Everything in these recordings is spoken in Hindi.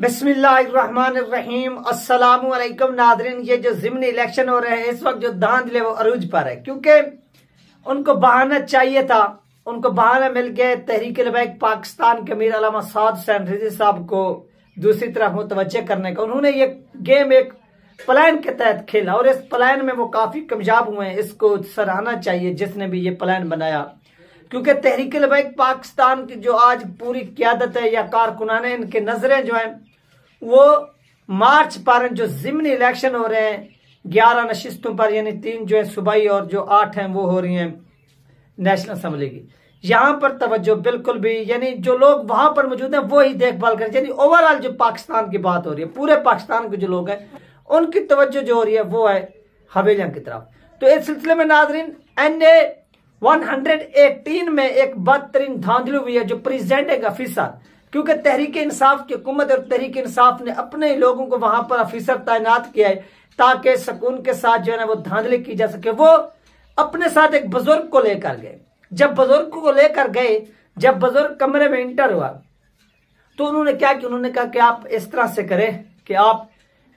बिस्मिल्लाहिर्रहमानिर्रहीम। अस्सलामुअलैकुम नादरीन ये जो जिमनी इलेक्शन हो रहे हैं, इस वक्त जो धांधले वो अरूज पर है। क्योंकि उनको बहाना चाहिए था, उनको बहाना मिल गया तहरीक लबैक पाकिस्तान के मीर अलामा साद हुसैन रिजी साहब को दूसरी तरफ़ मुतवजह करने का। उन्होंने ये गेम एक प्लान के तहत खेला और इस प्लान में वो काफ़ी कामयाब हुए हैं। इसको सराहना चाहिए जिसने भी ये प्लान बनाया। क्योंकि तहरीक लबैक पाकिस्तान की जो आज पूरी क्यादत है या कारकुनान इनके नज़रें जो हैं वो मार्च पर जो जिमनी इलेक्शन हो रहे हैं, ग्यारह नशिस्तों पर, यानी तीन जो है सुबह और जो आठ हैं, वो हो रही हैं नेशनल असम्बली की। यहाँ पर तवज्जो बिल्कुल भी, यानी जो लोग वहाँ पर मौजूद हैं, वो ही देखभाल करें। यानी ओवरऑल जो पाकिस्तान की बात हो रही है, पूरे पाकिस्तान के जो लोग हैं, उनकी तवज्जो जो हो रही है, वो है हवेलियाँ की तरफ़ तो इस सिलसिले में नाजरीन एन ए 118 में एक बदतरीन धांधली हुई है, जो प्रेसिडेंट ऑफिसर क्योंकि तहरीक इंसाफ की हुकूमत और तहरीक इंसाफ ने अपने लोगों को वहाँ पर ऑफिसर तैनात किया है ताकि सुकून के साथ जो है ना वो धांधली की जा सके। वो अपने साथ एक बुज़ुर्ग को लेकर गए। जब बुज़ुर्ग को लेकर गए, जब बुज़ुर्ग कमरे में इंटर हुआ तो उन्होंने क्या किया? उन्होंने कहा कि आप इस तरह से करें कि आप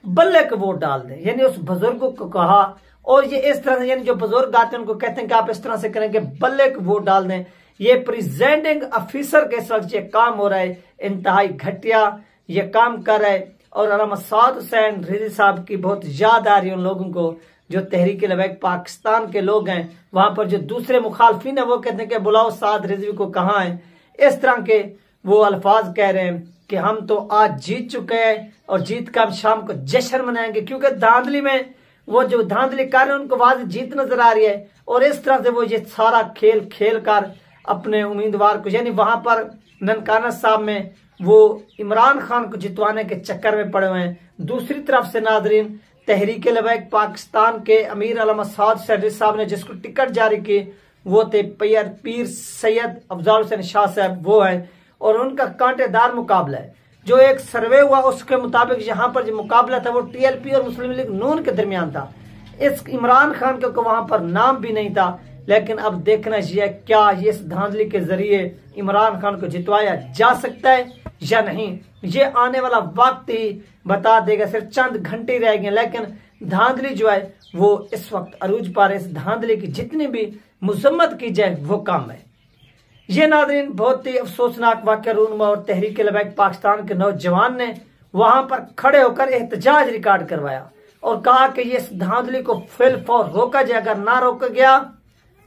बल्ले को वोट डाल दें। यानी उस बुज़ुर्ग को कहा, और ये इस तरह से, यानी जो बुज़ुर्ग आते हैं, उनको कहते हैं कि आप इस तरह से करें कि बल्ले को वोट डाल दें। ये प्रेजेंटिंग ऑफिसर के साथ ये काम हो रहा है, इंतहाई घटिया ये काम कर रहा है। और अलामा साद हुसैन रिजी साहब की बहुत याद आ रही है उन लोगों को, जो तहरीक लबैक पाकिस्तान के लोग हैं। वहाँ पर जो दूसरे मुखालफिन है, वो कहते हैं कि बुलाओ साद रिजवी को कहा है? इस तरह के वो अल्फाज कह रहे हैं कि हम तो आज जीत चुके हैं और जीत का हम शाम को जश्न मनाएँगे, क्योंकि धांधली में वो जो धांधली कर रहे हैं, उनको वाज जीत नज़र आ रही है। और इस तरह से वो ये सारा खेल खेल कर अपने उम्मीदवार को, यानी वहाँ पर ननकाना साहब में वो इमरान खान को जितवाने के चक्कर में पड़े हुए हैं। दूसरी तरफ़ से नाजरीन तहरीक लबैक पाकिस्तान के अमीर अलम साद साहब ने जिसको टिकट जारी की, वो थे पैर पीर सैयद अफजाल हुसैन शाह साहब, वो है। और उनका कांटेदार मुकाबला है। जो एक सर्वे हुआ उसके मुताबिक यहाँ पर जो मुकाबला था वो टीएलपी और मुस्लिम लीग नून के दरमियान था। इस इमरान खान के वहाँ पर नाम भी नहीं था। लेकिन अब देखना चाहिए, क्या ये धांधली के ज़रिए इमरान खान को जितवाया जा सकता है या नहीं? ये आने वाला वक्त ही बता देगा, सिर्फ़ चंद घंटे रह गए, लेकिन धांधली जो है, वो इस वक्त अरूज पर इस धांधली की जितनी भी मुजम्मत की जाए, वो कम है। ये नादरीन, बहुत ही अफसोसनाक वाक्य रूनमा और तहरीक लबैक पाकिस्तान के नौजवान ने वहाँ पर खड़े होकर एहतजाज रिकॉर्ड करवाया और कहा कि ये इस धांधली को फिल फॉर रोका जाए, अगर ना रोका गया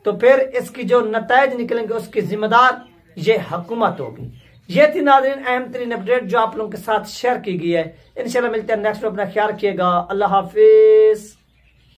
तो फिर इसकी जो नतज निकलेंगे, उसकी जिम्मेदार ये हकूमत होगी। ये थी नाजरीन, अहम तरीन अपडेट जो आप लोगों के साथ शेयर की गई है। इनशाला मिलते हैं नेक्स्ट अपना ख्याल रखिएगा। अल्लाह हाफिज।